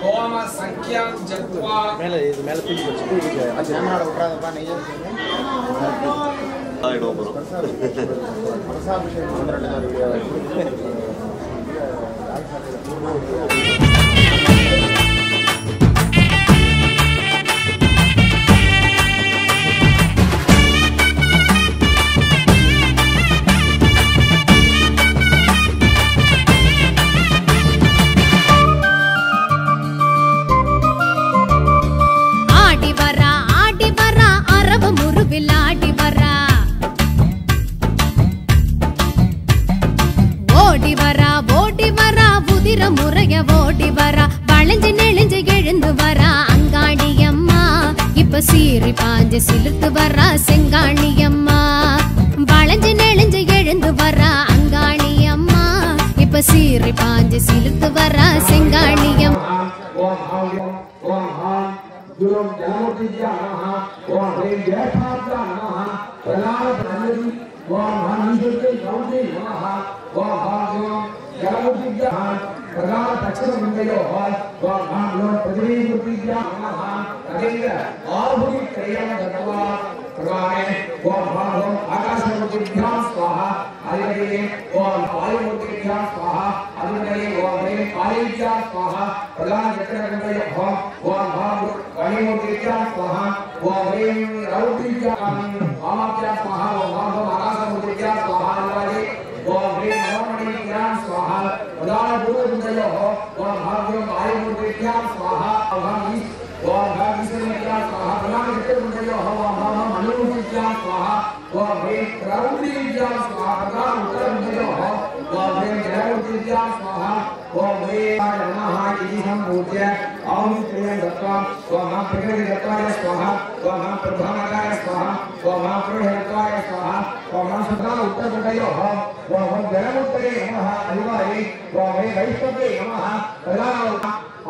ஹோம சங்கியாம் ஜத்வா மேல இது மேல சீறி பாஞ்சு சிலுத்து வரா செங்காளி स्वाहात्मं भूत्य ॐ प्रियं दत्त्वा त्वमां प्रकृतिदत्त्वाय स्वाहा त्वमां प्रभामकाय स्वाहा त्वमां प्रहृत्वाय स्वाहा त्वमां सदा उत्तरतटयोः त्वं जलमुत्तरे नमः अधिवारे त्वमे वैष्णवे नमः तदा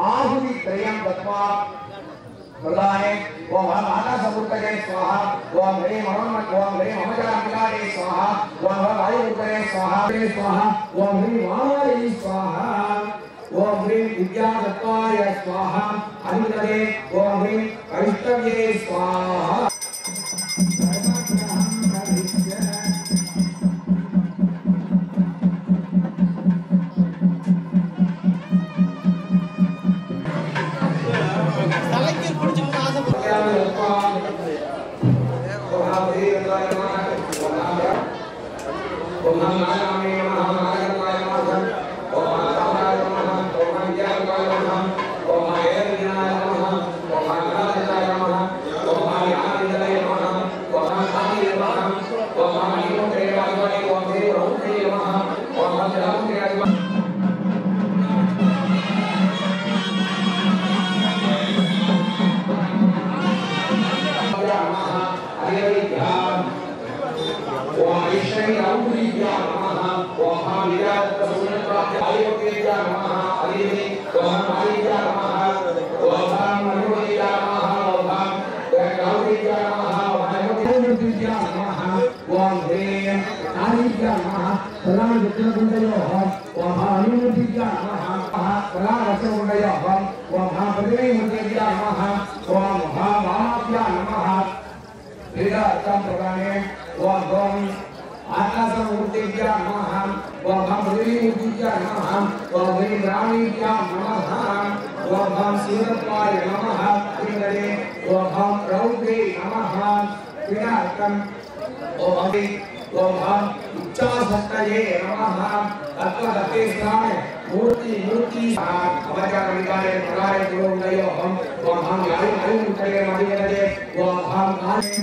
आहुतित्रयं दत्त्वा प्रदाने ओम हम माता समुद्रये स्वाहा ओम रे मम ओम रे मम जामिकारे स्वाहा ओम हम वायु स्वाहा स्वाहा ओम ह्रीं वायु स्वाहा ओम ह्रीं विद्यादत्ताय स्वाहा। अधिपतये ओम ह्रीं वैष्णव्ये स्वाहा Thank you. Amen. Om Om हम उच्चास हस्तये नमः तत्र दत्ते स्थाने मूर्ति मूर्ति अवचार विकारे प्रकारे गुरुदयो हम ओम हम यारि हरि मुखये मधि वदे ओम हम आदि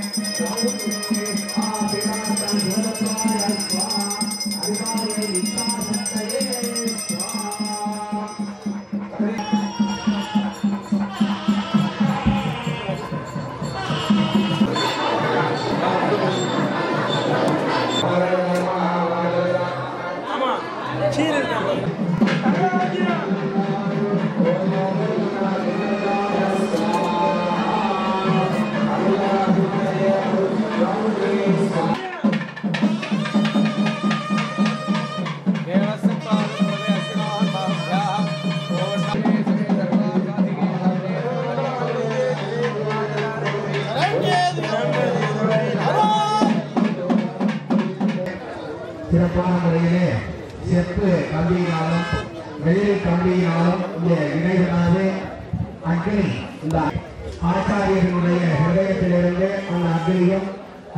தம்பியினாலும் கம்பியினாலும் வெள்ளை கம்பியினாலும் இந்த இணைகளாக அக்னி இந்த ஆச்சாரியர்களுடைய ஹிரதயத்திலிருந்து அந்த அக்னியும்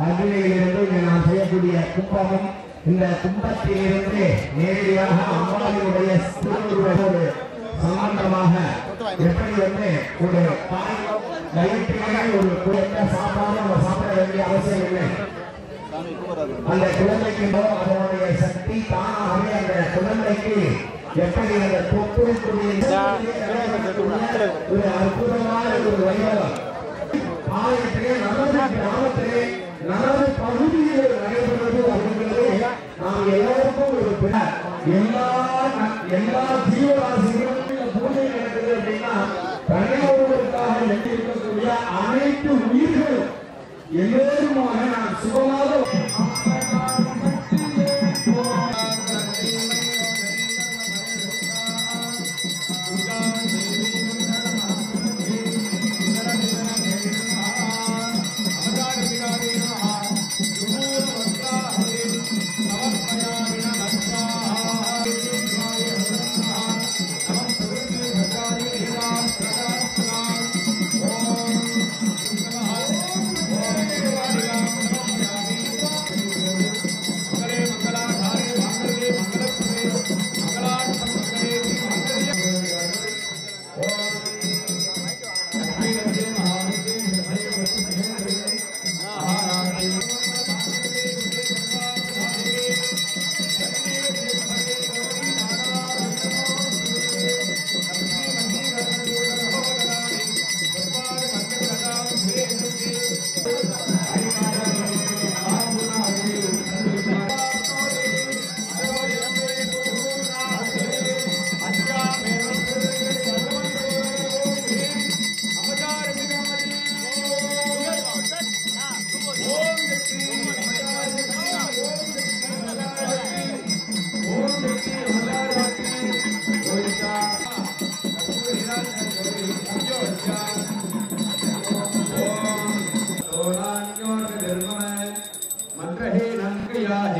அக்னியிலிருந்து இங்கே நான் செய்யக்கூடிய கும்பமும் இந்த கும்பத்திலிருந்து நேரடியாக அம்மாவினுடைய திருவுருவ ஒரு சம்பந்தமாக எப்படி வந்து ஒரு தாய் வயிற்றிலே ஒரு குழந்தை சாப்பாடு நம்ம சாப்பிட வேண்டிய அவசியம் இல்லை. அந்த குழந்தைக்கு அதனுடைய சக்தி தானாகவே அந்த குழந்தைக்கு எப்படி அந்த தொப்புளுக்குரிய ஒரு அற்புதமான ஒரு வைபவம் ஆலயத்திலே நமது கிராமத்திலே நமது பகுதியில் நடைபெறுவது அப்படிங்கிறது நாம் எல்லோருக்கும் ஒரு. எல்லா எல்லா ஜீவராசிகளும் பூஜை நடக்குது அப்படின்னா தனியொருவருக்காக இருக்கக்கூடிய அனைத்து உயிர்களும் எல்லோருமாக நாம் சுகமாக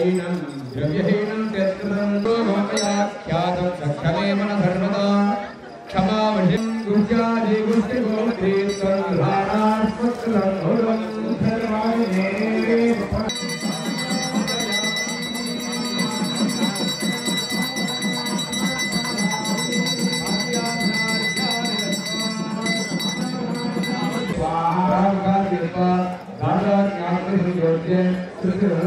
हरीणं द्रव्यहीनं त्यक्तमन्तो लोकया ख्यातं सक्षमे मनधर्मता। क्षमावशिं गुह्यादिगुष्टिगोमधीर्तन्धारास्मत्कृतं भुवन् सर्वाणि स्वाहा कृपा दादा ज्ञान कृष्ण जोड़ते हैं कुंभे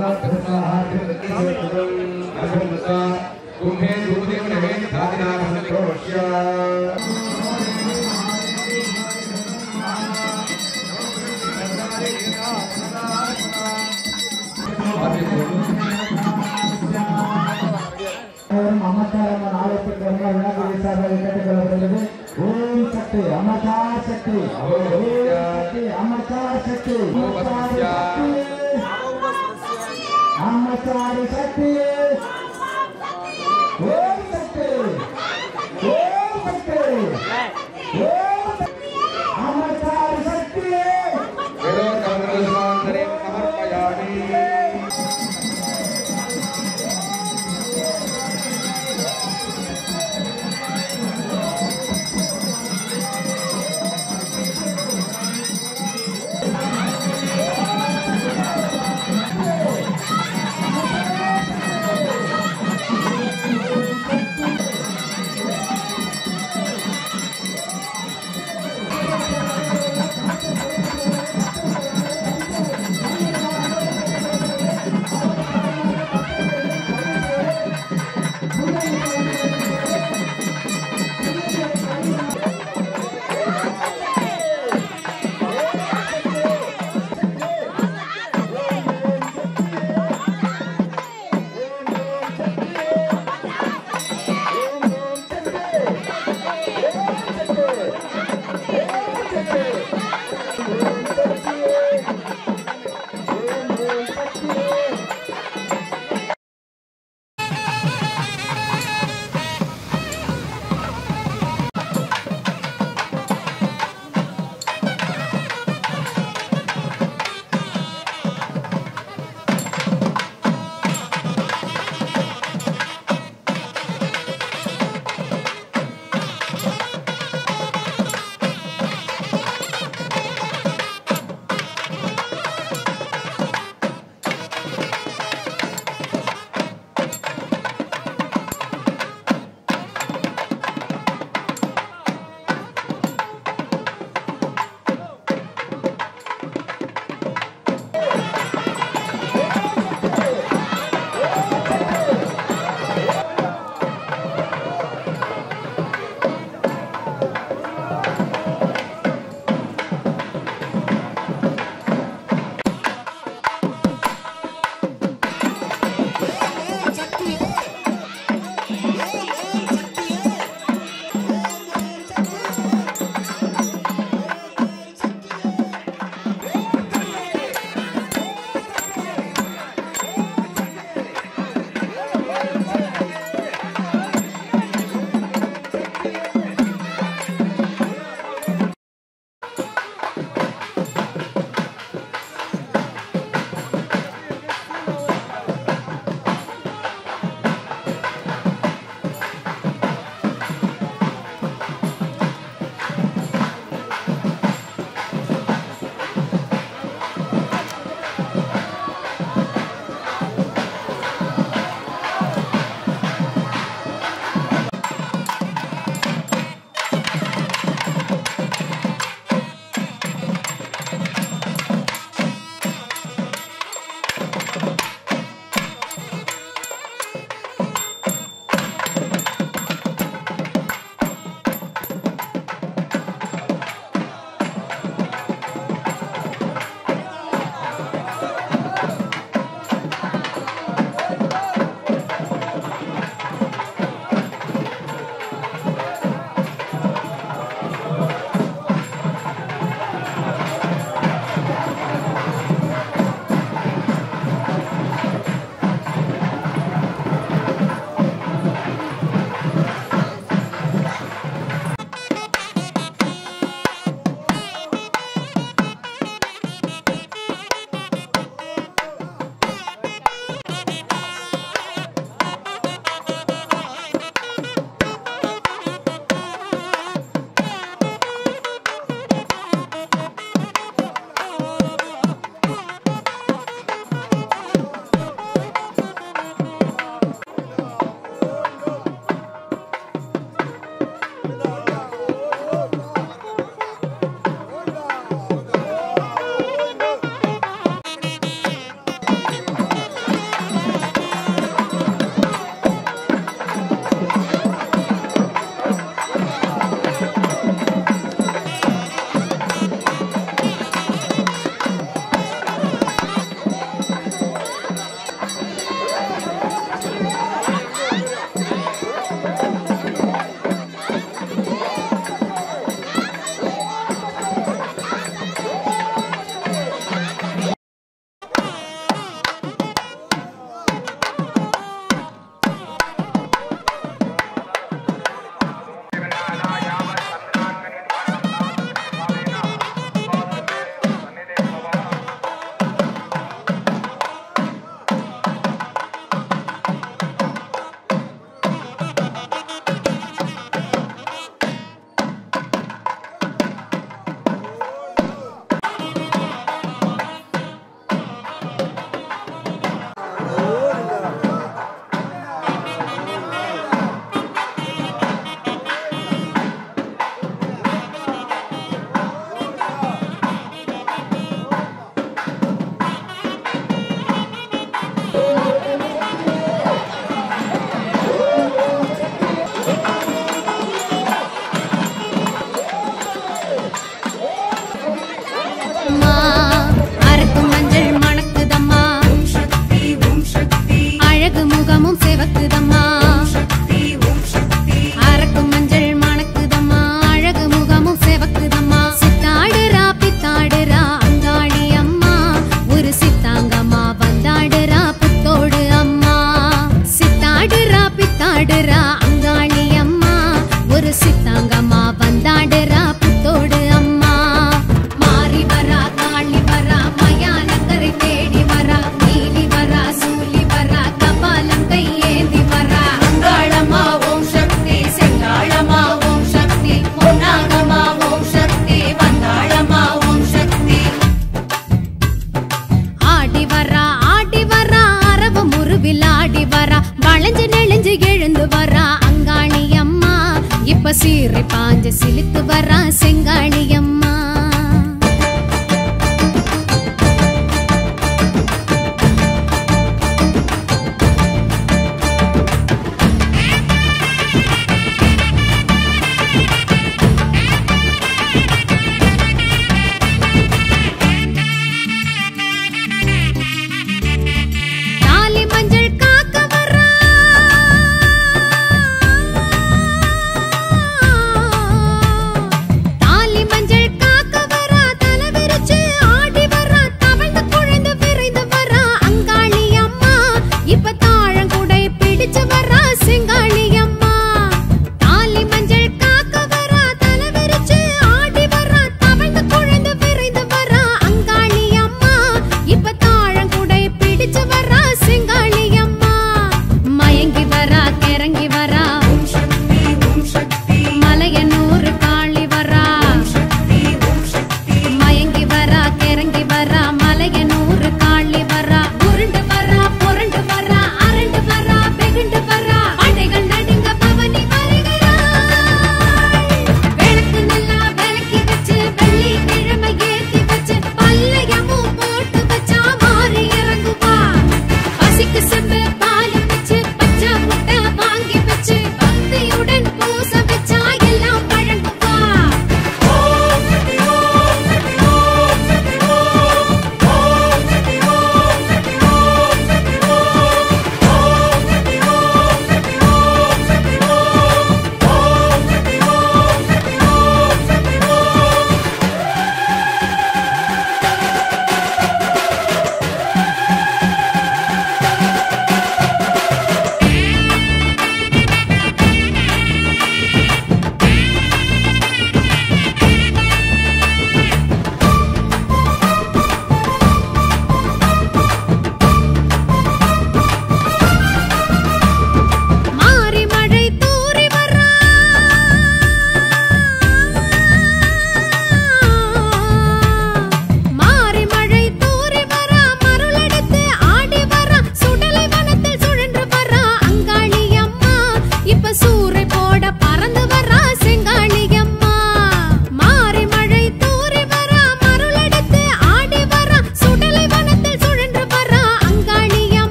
अमरता शक्ति अमरता शक्ति अमरता शक्ति। आचार्य सत्य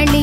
మళ్ళీ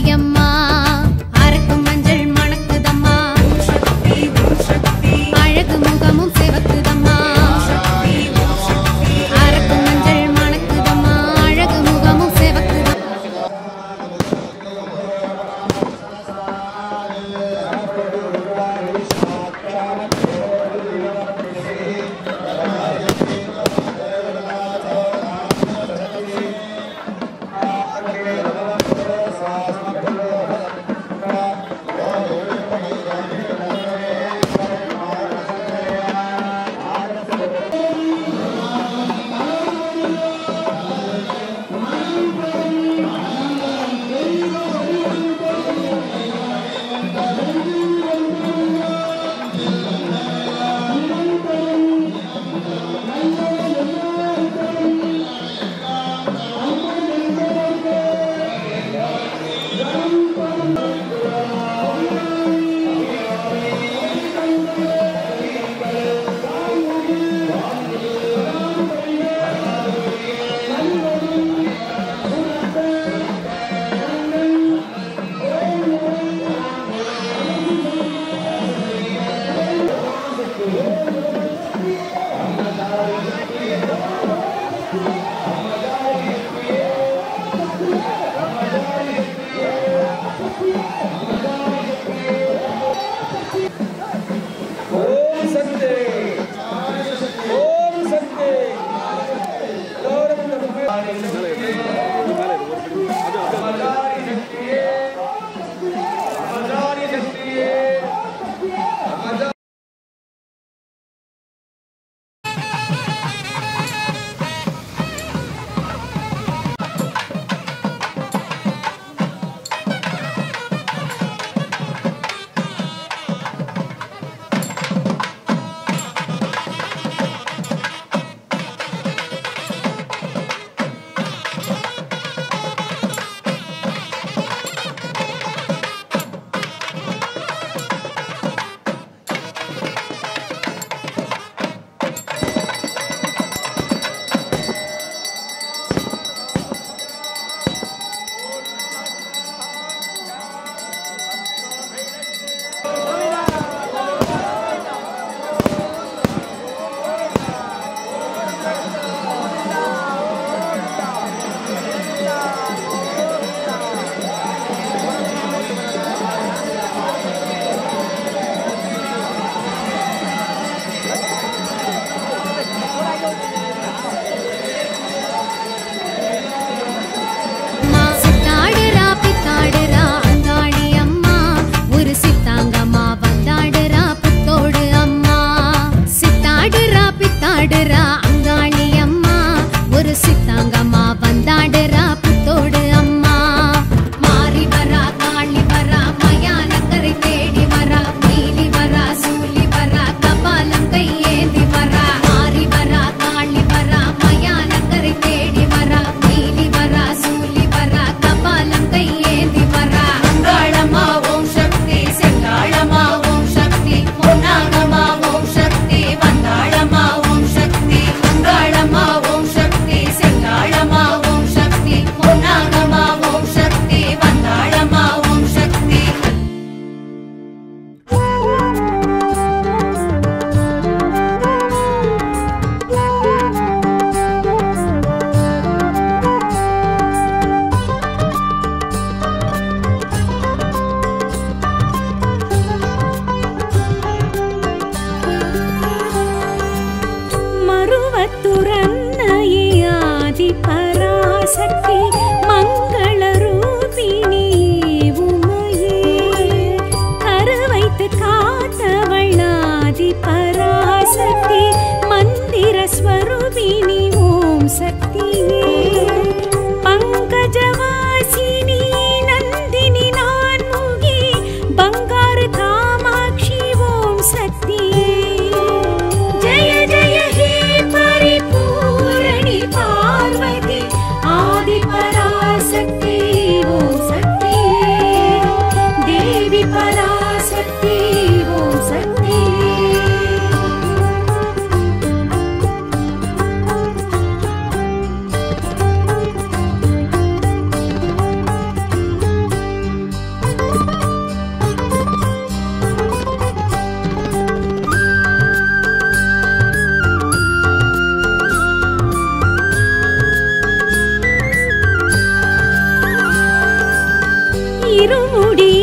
இருமுடியேற்பவள்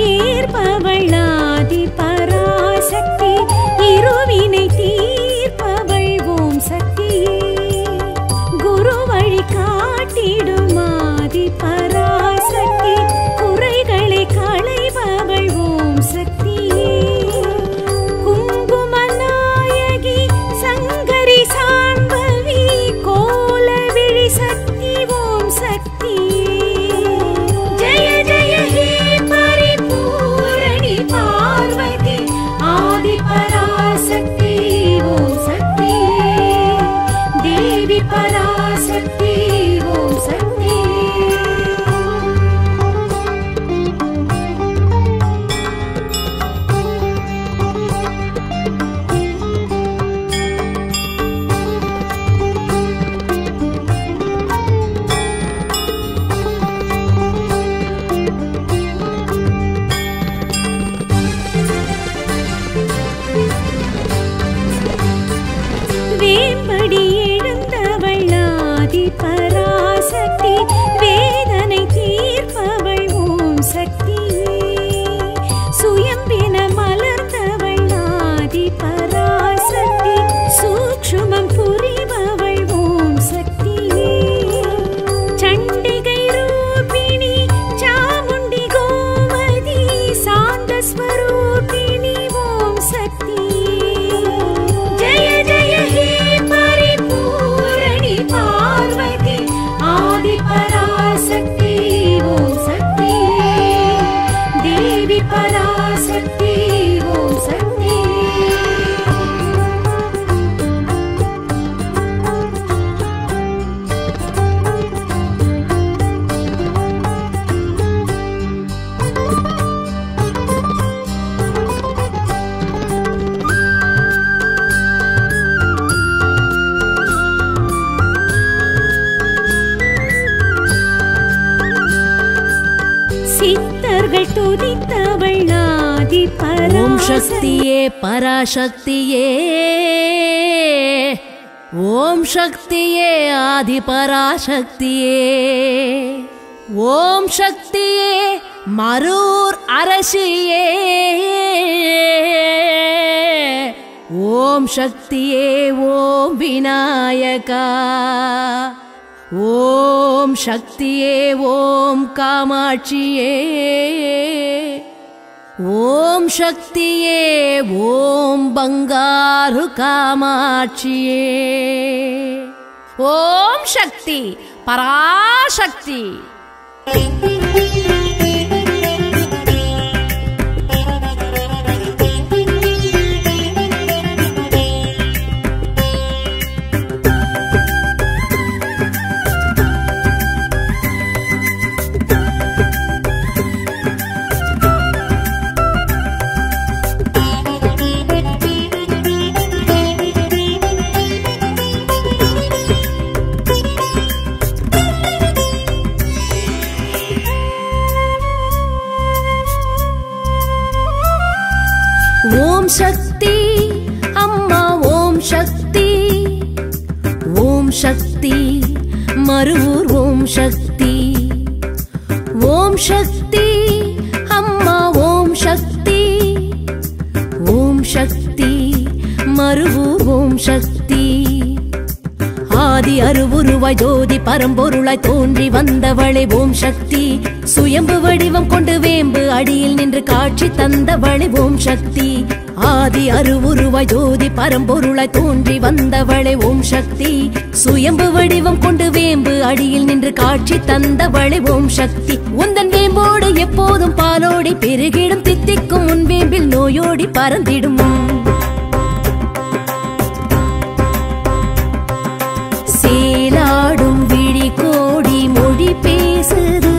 சித்தர்கள் துதித்தவள் ஆதி ஓம் சக்தியே பராசக்தியே. ஓம் சக்தியே ஆதி பராசக்தியே. ஓம் சக்தியே மரூர் அரசியே. ஓம் சக்தியே ஓம் விநாயகா. ஓம் சக்தியே ஓம் காமாட்சியே. ஓம் சக்தியே ஓம் பங்காரு காமாட்சியே. ஓம் சக்தி பராசக்தி. கருவூர் ஓம் சக்தி. ஓம் சக்தி அம்மா ஓம் சக்தி. ஓம் சக்தி மருவூர் ஓம் சக்தி. ஆதி அருவுருவாய் ஜோதி பரம்பொருளாய் தோன்றி வந்தவளே ஓம் சக்தி. சுயம்பு வடிவம் கொண்டு வேம்பு அடியில் நின்று காட்சி தந்தவளே ஓம் சக்தி. ஆதி அருவுருவாய் ஜோதி பரம்பொருளாய் தோன்றி வந்தவளே ஓம் சக்தி. சுயம்பு வடிவம் கொண்டு வேம்பு அடியில் நின்று காட்சி தந்தவளே ஓம் சக்தி. உந்தன் வேம்போடு எப்போதும் பாலோடி பெருகிடும் தித்திக்கும் உன் வேம்பில் நோயோடி பறந்திடும். சேலாடும் விழி கோடி மொழி பேசுது.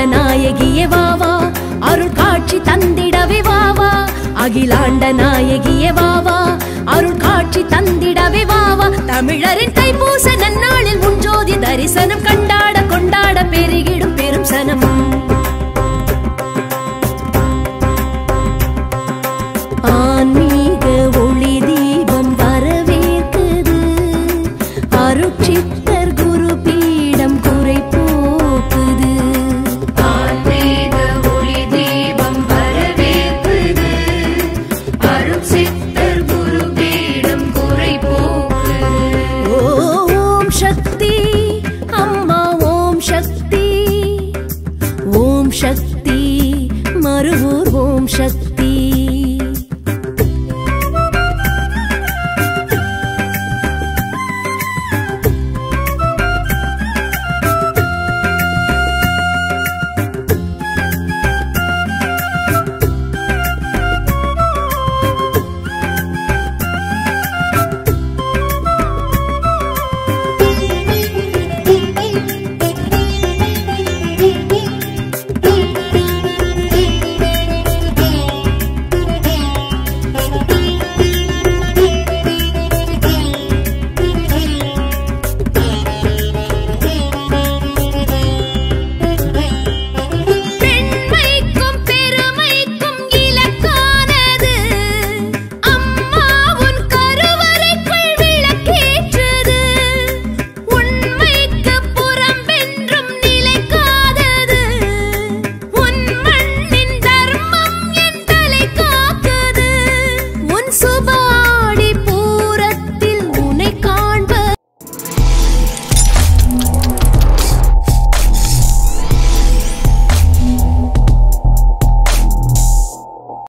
அகிலாண்ட நாயகியே வாவா அருள் காட்சி தந்திடவே வாவா அகிலாண்ட நாயகியே வாவா அருள் காட்சி தந்திடவே வாவா தமிழரின் தைப்பூச நன்னாளில் முன்ஜோதி தரிசனம் கண்டாட கொண்டாட பெருகிடும் பெரும் சனம்.